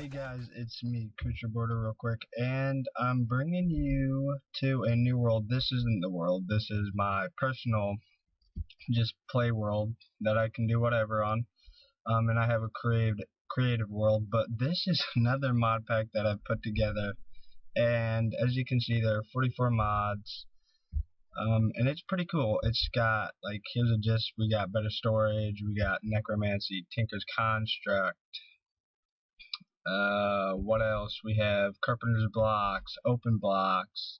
Hey guys, it's me, Kucher Border, real quick, and I'm bringing you to a new world. This isn't the world, this is my personal, just play world that I can do whatever on. Um, and I have a creative, creative world, but this is another mod pack that I've put together. And as you can see, there are 44 mods. Um, and it's pretty cool. It's got, like, here's a gist. We got better storage, we got necromancy, Tinker's Construct, uh, what else? We have Carpenter's Blocks, Open Blocks,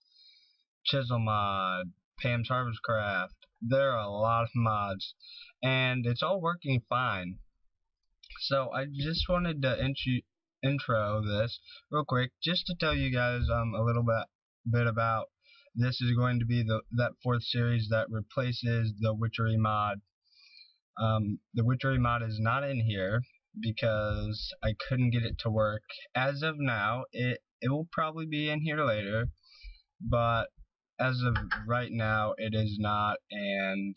Chisel Mod, Pam's Harvest Craft. There are a lot of mods, and it's all working fine. So I just wanted to intro intro this real quick, just to tell you guys um a little bit bit about this is going to be the that fourth series that replaces the Witchery mod. Um, the Witchery mod is not in here because I couldn't get it to work. As of now, it it will probably be in here later, but as of right now, it is not, and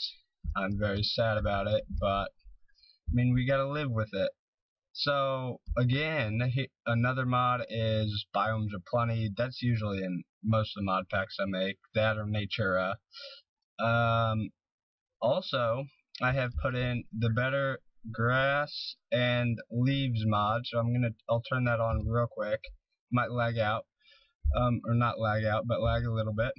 I'm very sad about it. But I mean, we gotta live with it. So again, another mod is Biomes of Plenty. That's usually in most of the mod packs I make. That or Natura. Um, also, I have put in the better grass and leaves mod so I'm gonna I'll turn that on real quick. Might lag out um, or not lag out but lag a little bit.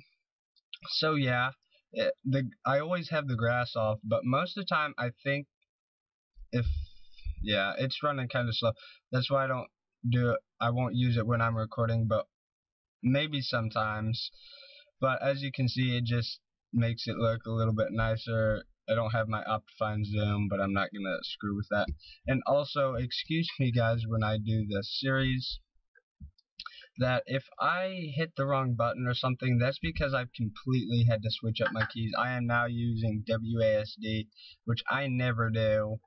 So yeah it, the I always have the grass off but most of the time I think if yeah it's running kinda slow. That's why I don't do it. I won't use it when I'm recording but maybe sometimes. But as you can see it just makes it look a little bit nicer I don't have my Optifine zoom, but I'm not going to screw with that. And also, excuse me guys when I do this series, that if I hit the wrong button or something, that's because I've completely had to switch up my keys. I am now using WASD, which I never do,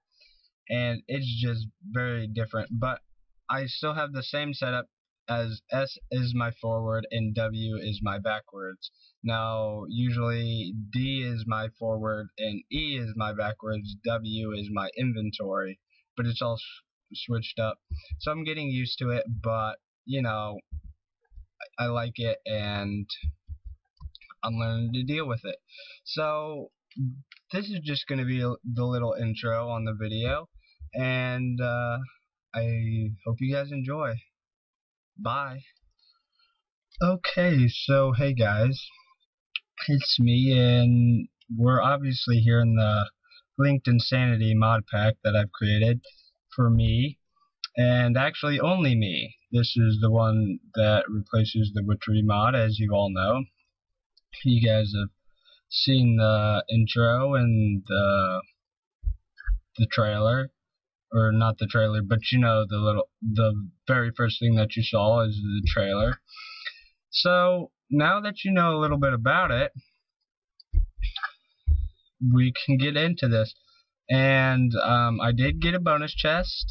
and it's just very different. But I still have the same setup as S is my forward and W is my backwards. Now, usually D is my forward and E is my backwards, W is my inventory, but it's all switched up. So I'm getting used to it, but, you know, I, like it and I'm learning to deal with it. So, this is just going to be the little intro on the video, and uh, I hope you guys enjoy. Bye. Okay, so hey guys, it's me, and we're obviously here in the Linked Insanity mod pack that I've created for me, and actually only me. This is the one that replaces the Witchery mod, as you all know. You guys have seen the intro and the the trailer or not the trailer, but you know the little the very first thing that you saw is the trailer. So now that you know a little bit about it, we can get into this. And um, I did get a bonus chest,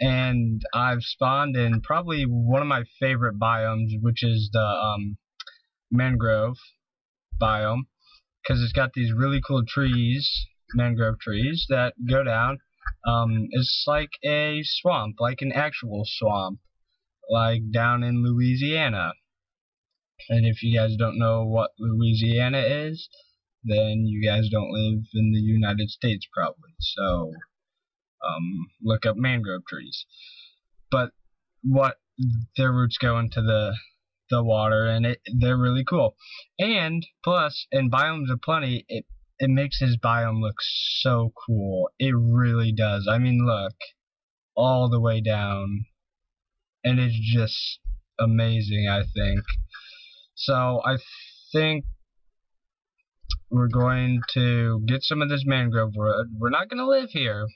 and I've spawned in probably one of my favorite biomes, which is the um, mangrove biome, because it's got these really cool trees, mangrove trees, that go down um, it's like a swamp, like an actual swamp, like down in Louisiana. And if you guys don't know what Louisiana is, then you guys don't live in the United States probably. So, um, look up mangrove trees. But what their roots go into the the water, and it they're really cool. And plus, in biomes of plenty, it it makes his biome look so cool. It really does. I mean, look, all the way down, and it's just amazing, I think. So, I think we're going to get some of this mangrove wood. We're not going to live here.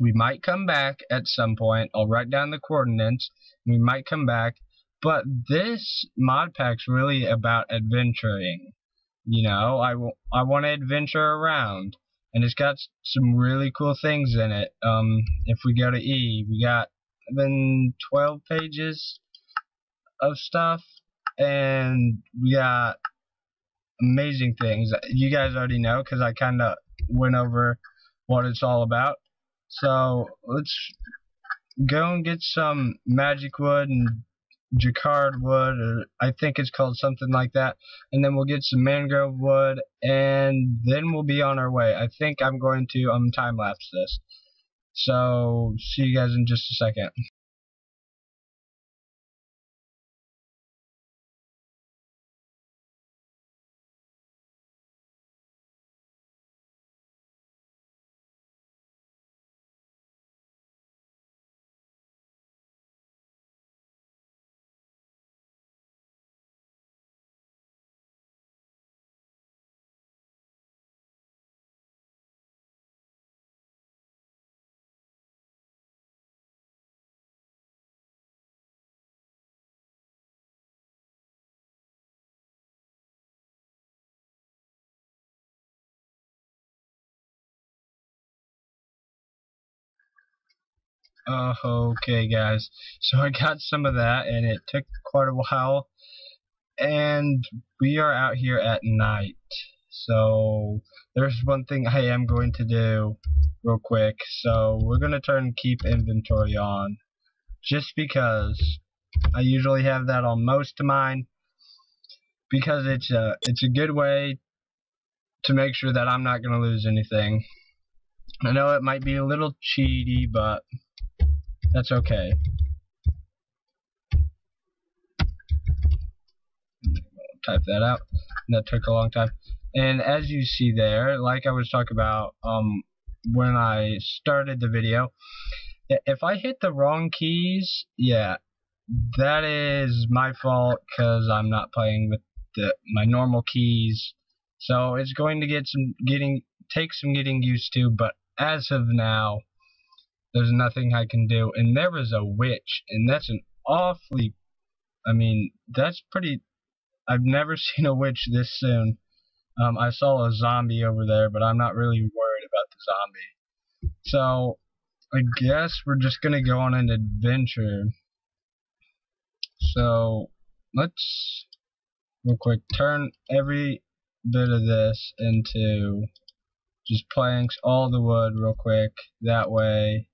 We might come back at some point. I'll write down the coordinates. We might come back. But this mod pack's really about adventuring. You know, I, I want to adventure around. And it's got some really cool things in it. Um, if we go to E, we got then 12 pages of stuff. And we got amazing things. You guys already know because I kind of went over what it's all about. So let's go and get some magic wood and jacquard wood, or I think it's called something like that, and then we'll get some mangrove wood, and then we'll be on our way. I think I'm going to um time lapse this. So see you guys in just a second. Uh, okay, guys. So I got some of that, and it took quite a while. And we are out here at night. So there's one thing I am going to do real quick. So we're going to turn keep inventory on. Just because I usually have that on most of mine. Because it's a, it's a good way to make sure that I'm not going to lose anything. I know it might be a little cheaty, but that's okay. Type that out. That took a long time. And as you see there, like I was talking about um, when I started the video, if I hit the wrong keys, yeah, that is my fault because I'm not playing with the, my normal keys. So it's going to get some getting take some getting used to, but as of now, there's nothing I can do. And there was a witch, and that's an awfully, I mean, that's pretty, I've never seen a witch this soon. Um, I saw a zombie over there, but I'm not really worried about the zombie. So, I guess we're just gonna go on an adventure. So, let's, real quick, turn every bit of this into just planks, all the wood real quick. That way,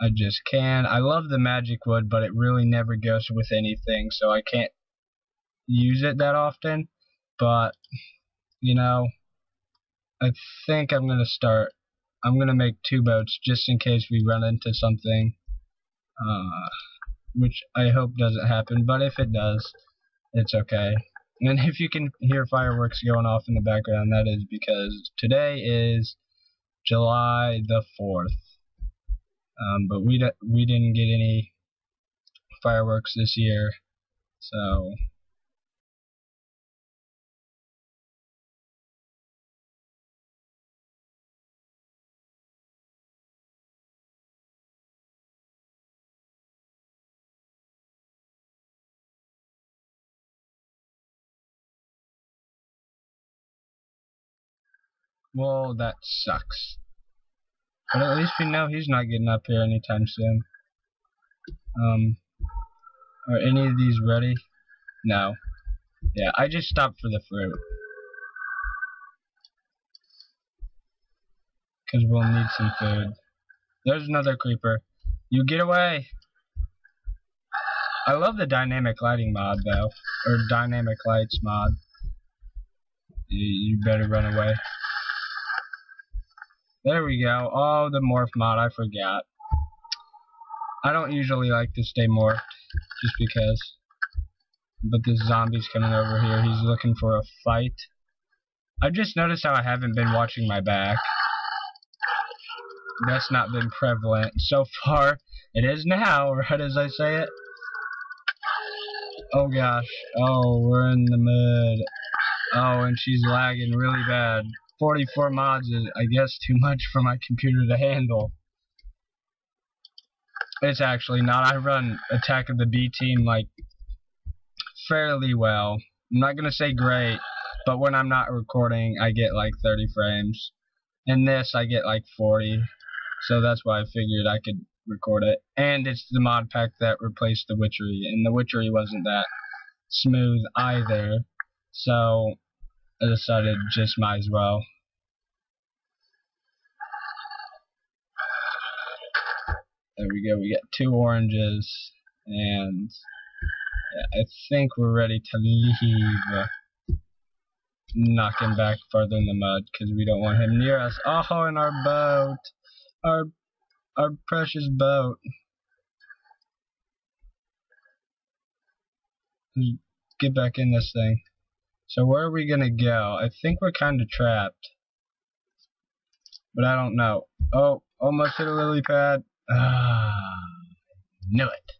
I just can. I love the magic wood, but it really never goes with anything, so I can't use it that often. But, you know, I think I'm going to start. I'm going to make two boats just in case we run into something, uh, which I hope doesn't happen, but if it does, it's okay. And if you can hear fireworks going off in the background, that is because today is July the 4th. Um, but we we didn't get any fireworks this year, so Well, that sucks. But at least we know he's not getting up here anytime soon. Um, are any of these ready? No. Yeah, I just stopped for the fruit. Because we'll need some food. There's another creeper. You get away! I love the dynamic lighting mod, though. Or dynamic lights mod. You, you better run away. There we go. Oh, the morph mod. I forgot. I don't usually like to stay morphed, just because. But this zombie's coming over here. He's looking for a fight. I've just noticed how I haven't been watching my back. That's not been prevalent so far. It is now, right as I say it. Oh gosh. Oh, we're in the mud. Oh, and she's lagging really bad. 44 mods is, I guess, too much for my computer to handle. It's actually not. I run Attack of the B Team, like, fairly well. I'm not going to say great, but when I'm not recording, I get, like, 30 frames. In this, I get, like, 40. So that's why I figured I could record it. And it's the mod pack that replaced the Witchery, and the Witchery wasn't that smooth either. So, I decided just might as well. There we go. We got two oranges, and I think we're ready to leave. Knock him back further in the mud because we don't want him near us. Oh, and our boat, our our precious boat. Get back in this thing. So where are we gonna go? I think we're kind of trapped, but I don't know. Oh, almost hit a lily pad. Ah, knew it.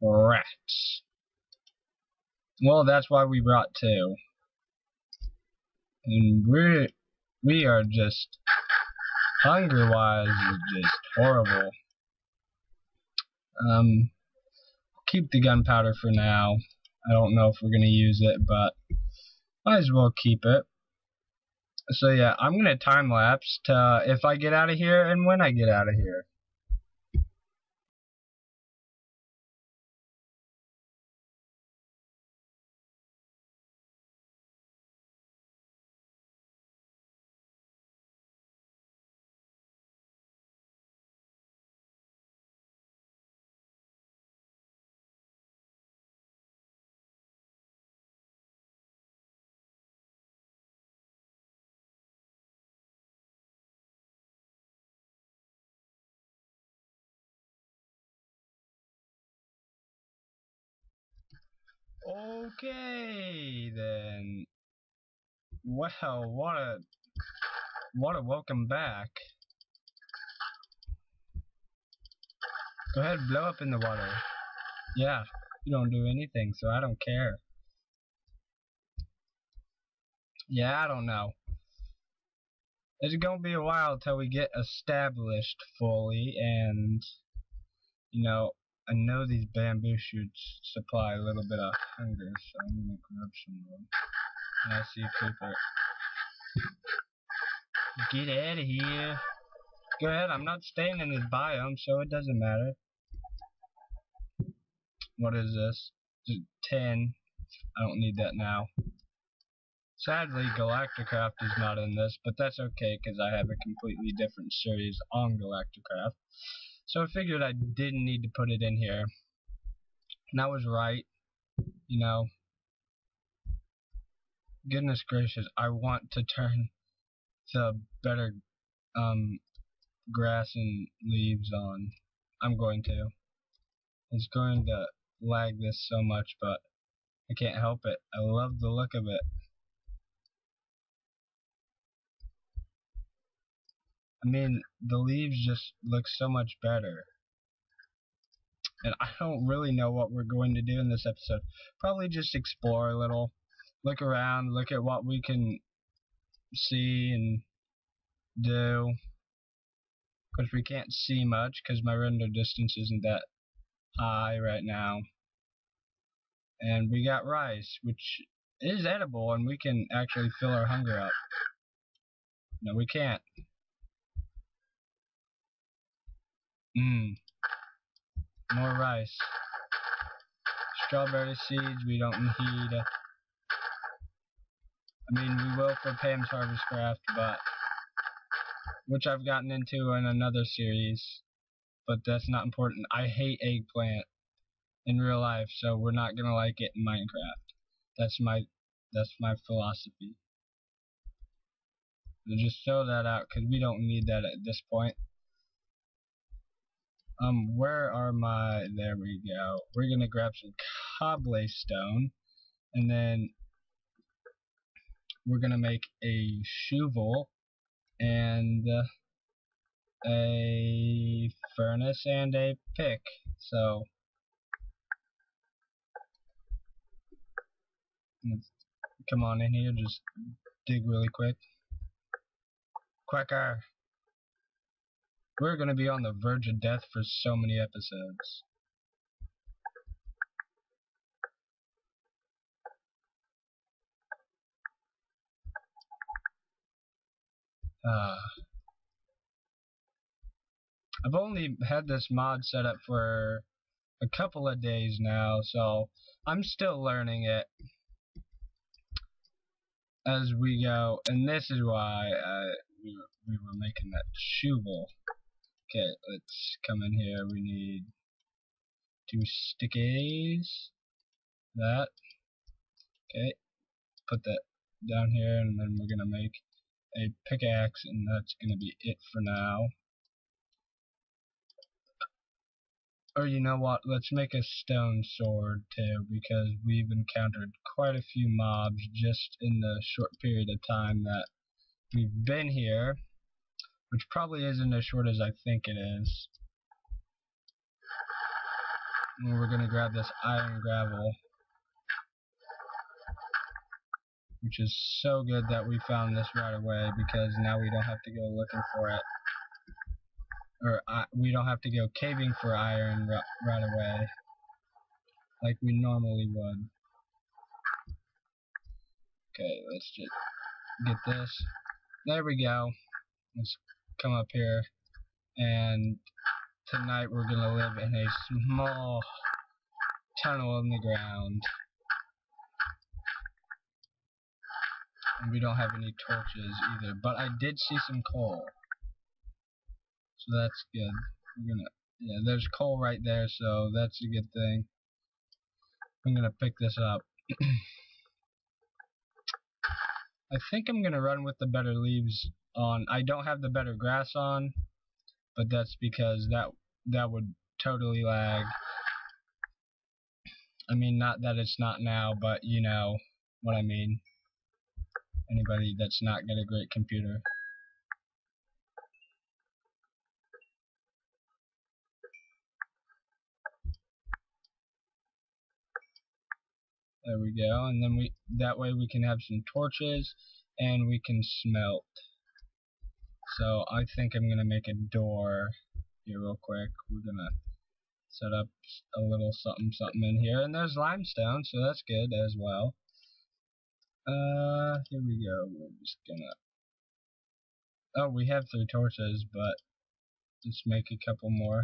Rats. Well, that's why we brought two. And we're, we are just, hunger-wise, just horrible. Um, keep the gunpowder for now. I don't know if we're going to use it, but might as well keep it. So yeah, I'm going to time lapse to uh, if I get out of here and when I get out of here. Okay, then. Well, what a what a welcome back. Go ahead, blow up in the water. Yeah, you don't do anything, so I don't care. Yeah, I don't know. It's gonna be a while till we get established fully, and you know, I know these bamboo shoots supply a little bit of hunger, so I'm gonna grab some of them. I see people. Get out of here. Go ahead, I'm not staying in this biome, so it doesn't matter. What is this? Just 10. I don't need that now. Sadly, Galacticraft is not in this, but that's okay because I have a completely different series on Galacticraft. So I figured I didn't need to put it in here. And I was right. You know. Goodness gracious, I want to turn the better um, grass and leaves on. I'm going to. It's going to lag this so much, but I can't help it. I love the look of it. I mean, the leaves just look so much better. And I don't really know what we're going to do in this episode. Probably just explore a little. Look around, look at what we can see and do. Because we can't see much because my render distance isn't that high right now. And we got rice, which is edible and we can actually fill our hunger up. No, we can't. Mmm. More rice. Strawberry seeds we don't need. Uh, I mean, we will for Pam's Harvest Craft, but which I've gotten into in another series, but that's not important. I hate eggplant in real life, so we're not gonna like it in Minecraft. That's my that's my philosophy. So just throw that out because we don't need that at this point. Um, where are my, there we go. We're going to grab some cobblestone, and then we're going to make a shovel, and uh, a furnace, and a pick. So, come on in here, just dig really quick. Quicker! We're going to be on the verge of death for so many episodes. Uh, I've only had this mod set up for a couple of days now, so I'm still learning it as we go, and this is why uh, we, were, we were making that shovel Okay, let's come in here. We need two stickies. That. Okay. Put that down here, and then we're going to make a pickaxe, and that's going to be it for now. Or you know what, let's make a stone sword too, because we've encountered quite a few mobs just in the short period of time that we've been here, which probably isn't as short as I think it is. And we're going to grab this iron gravel, which is so good that we found this right away, because now we don't have to go looking for it or uh, we don't have to go caving for iron right away like we normally would. Okay, let's just get this. There we go. Let's come up here and tonight we're gonna live in a small tunnel in the ground. And we don't have any torches either, but I did see some coal. So that's good. We're gonna yeah, there's coal right there, so that's a good thing. I'm gonna pick this up. I think I'm gonna run with the better leaves on. I don't have the better grass on, but that's because that that would totally lag. I mean, not that it's not now, but you know what I mean. Anybody that's not got a great computer. There we go. And then we that way we can have some torches and we can smelt. So I think I'm gonna make a door here real quick. We're gonna set up a little something something in here. And there's limestone, so that's good as well. Uh here we go. We're just gonna Oh, we have three torches, but let's make a couple more.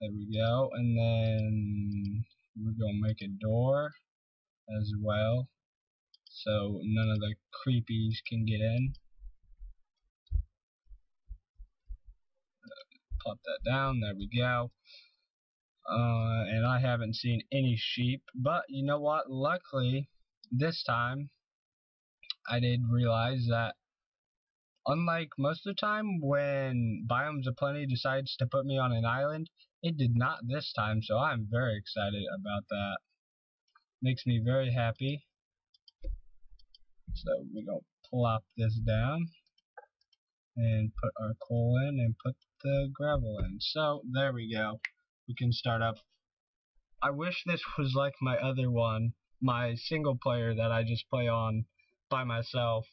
There we go. And then we're to make a door as well. So none of the creepies can get in. Pop that down. There we go. Uh, and I haven't seen any sheep. But you know what? Luckily, this time, I did realize that unlike most of the time when Biomes of Plenty decides to put me on an island, it did not this time, so I'm very excited about that. Makes me very happy. So we're going to plop this down and put our coal in and put the gravel in. So there we go. We can start up. I wish this was like my other one, my single player that I just play on by myself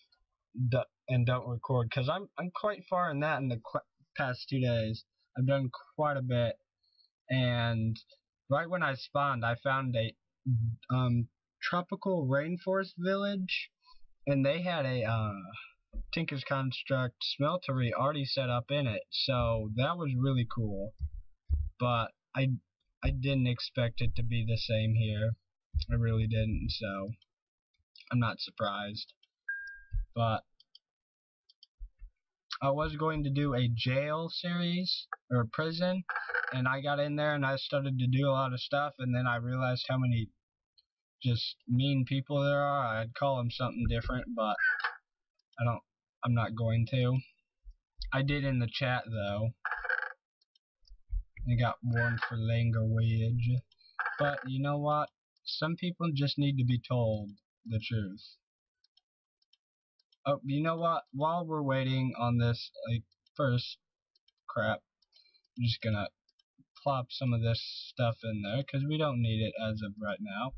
and don't record because I'm I'm quite far in that in the past two days. I've done quite a bit and right when I spawned, I found a um, tropical rainforest village, and they had a uh, Tinker's Construct smeltery already set up in it, so that was really cool. But I I didn't expect it to be the same here. I really didn't, so I'm not surprised. But I was going to do a jail series or prison, and I got in there and I started to do a lot of stuff, and then I realized how many just mean people there are. I'd call them something different, but I don't. I'm not going to. I did in the chat though. I got warned for language, but you know what? Some people just need to be told the truth. Oh, you know what? While we're waiting on this, like, first crap, I'm just gonna plop some of this stuff in there because we don't need it as of right now.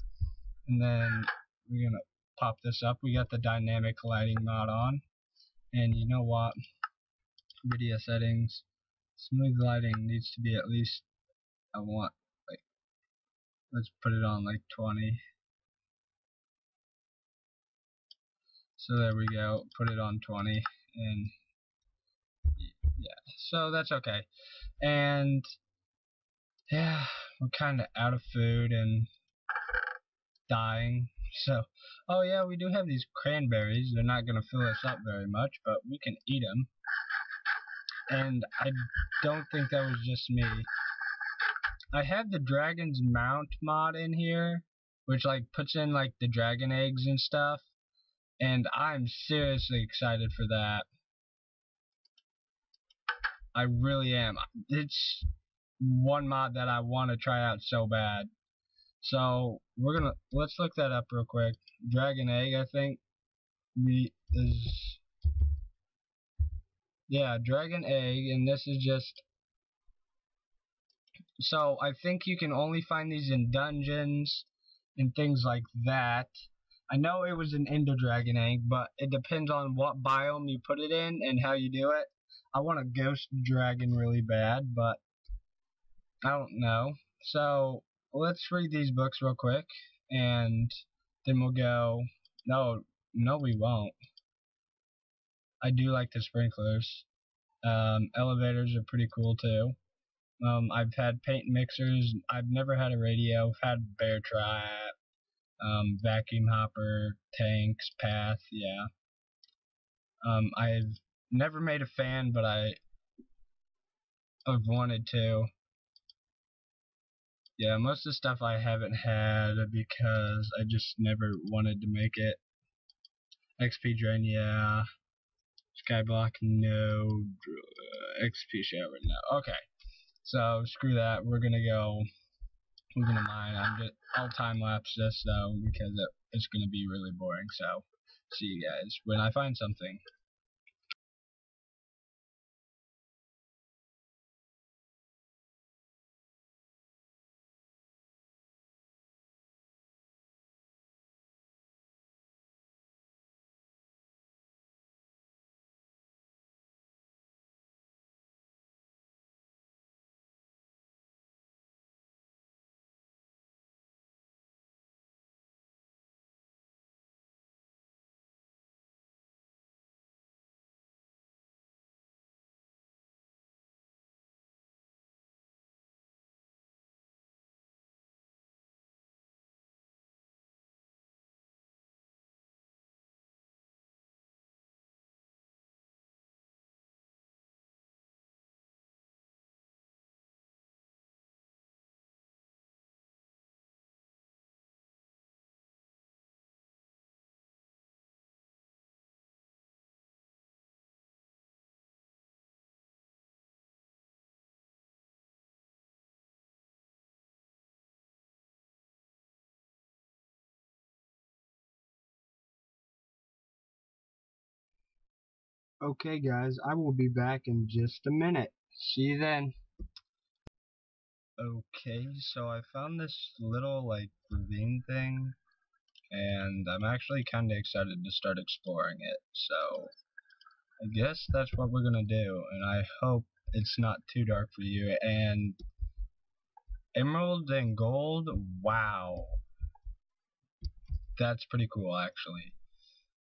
And then we're gonna pop this up. We got the dynamic lighting mod on. And you know what? Video settings. Smooth lighting needs to be at least, I want, like, let's put it on like 20. So there we go, put it on 20, and yeah, so that's okay. And yeah, we're kind of out of food and dying. So, oh yeah, we do have these cranberries. They're not going to fill us up very much, but we can eat them. and I don't think that was just me. I had the Dragon Mounts mod in here, which like puts in like the dragon eggs and stuff, and I'm seriously excited for that. I really am. It's one mod that I want to try out so bad. So we're gonna let's look that up real quick. Dragon egg, I think, is yeah, dragon egg, and this is just so I think you can only find these in dungeons and things like that. I know it was an Ender Dragon egg, but it depends on what biome you put it in and how you do it. I want a Ghost Dragon really bad, but I don't know. So let's read these books real quick, and then we'll go. No, no, we won't. I do like the sprinklers. Um, elevators are pretty cool too. Um, I've had paint mixers. I've never had a radio. I've had bear trap, um, vacuum hopper, tanks, path. Yeah. Um, I've never made a fan, but I have wanted to. Yeah, most of the stuff I haven't had because I just never wanted to make it. XP drain, yeah. Skyblock, no. XP shower, no. Okay. So screw that. We're gonna go. We're gonna mine. I'm just. I'll time lapse this though because it, it's gonna be really boring. So see you guys when I find something. Okay guys, I will be back in just a minute. See you then. Okay, so I found this little like ravine thing and I'm actually kinda excited to start exploring it. So I guess that's what we're gonna do and I hope it's not too dark for you and emerald and gold wow that's pretty cool actually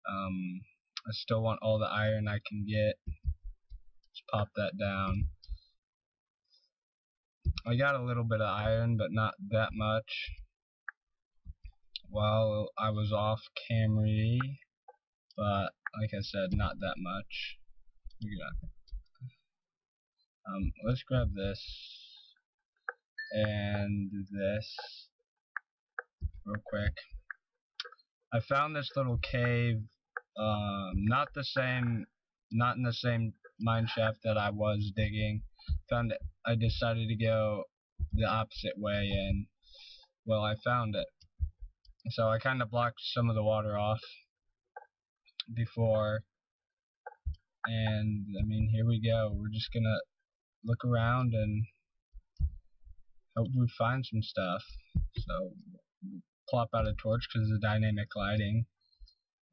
um, I still want all the iron I can get. Let's pop that down. I got a little bit of iron, but not that much. While I was off Camry, but like I said, not that much. Um, let's grab this and this real quick. I found this little cave um, not the same, not in the same mine shaft that I was digging. Found it. I decided to go the opposite way, and well, I found it. So I kind of blocked some of the water off before, and I mean, here we go. We're just gonna look around and hope we find some stuff. So plop out a torch because of the dynamic lighting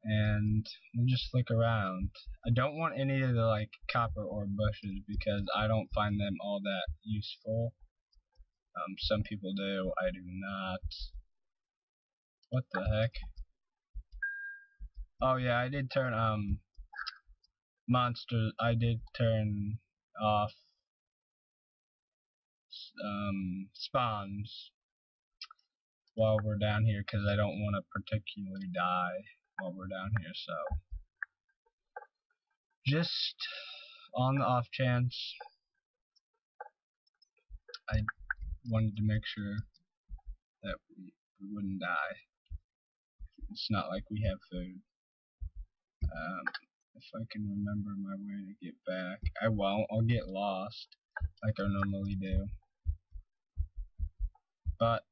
and we'll just look around. I don't want any of the like copper ore bushes because I don't find them all that useful. Um, some people do, I do not. What the heck? Oh yeah, I did turn um monster. I did turn off um spawns while we're down here because I don't want to particularly die while we're down here, so just on the off chance, I wanted to make sure that we, we wouldn't die. It's not like we have food. Um, if I can remember my way to get back, I won't. I'll get lost like I normally do. But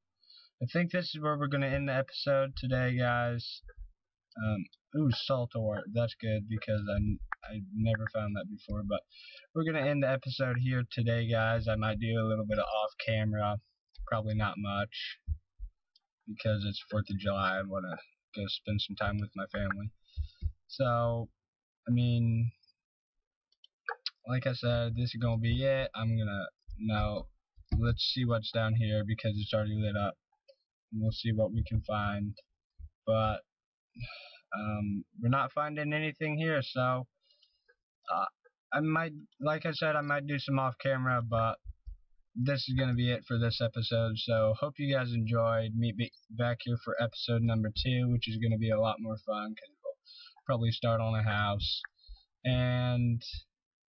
I think this is where we're going to end the episode today, guys. Um, ooh, salt ore. That's good because I, I never found that before. But we're going to end the episode here today, guys. I might do a little bit of off camera. Probably not much because it's 4th of July. I want to go spend some time with my family. So, I mean, like I said, this is going to be it. I'm going to, now, let's see what's down here because it's already lit up. And we'll see what we can find. But, um, we're not finding anything here, so, uh, I might, like I said, I might do some off camera, but this is going to be it for this episode. So, hope you guys enjoyed. Meet me back here for episode number two, which is going to be a lot more fun because we'll probably start on a house. And,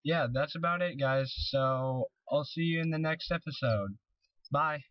yeah, that's about it, guys. So, I'll see you in the next episode. Bye.